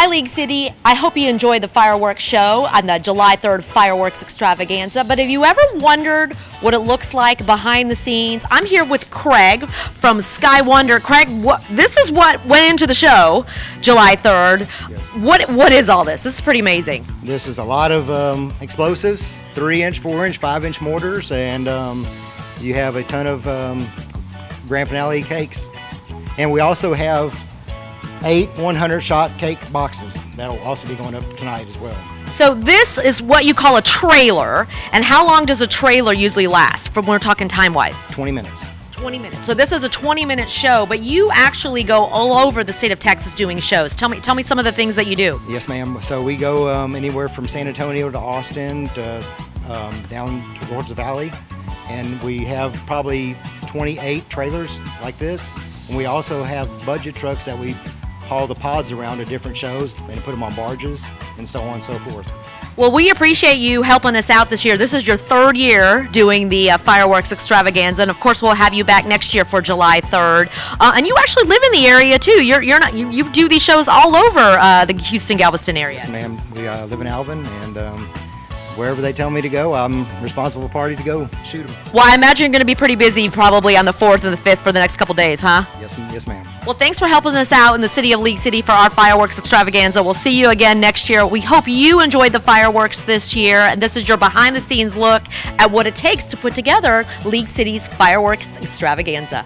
Hi, League City. I hope you enjoyed the fireworks show on the July 3rd fireworks extravaganza. But have you ever wondered what it looks like behind the scenes? I'm here with Craig from Sky Wonder. Craig, what, this is what went into the show July 3rd. Yes. What What is all this? This is pretty amazing. This is a lot of um, explosives, three inch, four inch, five inch mortars, and um, you have a ton of um, grand finale cakes. And we also have eight 100 shot cake boxes that'll also be going up tonight as well. So this is what you call a trailer. And how long does a trailer usually last? From when we're talking time wise. 20 minutes. 20 minutes. So this is a 20 minute show, but you actually go all over the state of Texas doing shows. Tell me, tell me some of the things that you do. Yes, ma'am. So we go um, anywhere from San Antonio to Austin to um, down towards the valley, and we have probably 28 trailers like this. And we also have budget trucks that we haul the pods around to different shows and put them on barges and so on and so forth. Well, we appreciate you helping us out this year. This is your third year doing the uh, fireworks extravaganza, and of course, we'll have you back next year for July 3rd. Uh, and you actually live in the area too. You're, you're not you, you do these shows all over uh, the Houston Galveston area. Yes, ma'am. We uh, live in Alvin, and um, wherever they tell me to go, I'm responsible party to go shoot them. Well, I imagine you're going to be pretty busy probably on the 4th and the 5th for the next couple days, huh? Yes, yes, ma'am. Well, thanks for helping us out in the city of League City for our fireworks extravaganza. We'll see you again next year. We hope you enjoyed the fireworks this year, and this is your behind the scenes look at what it takes to put together League City's fireworks extravaganza.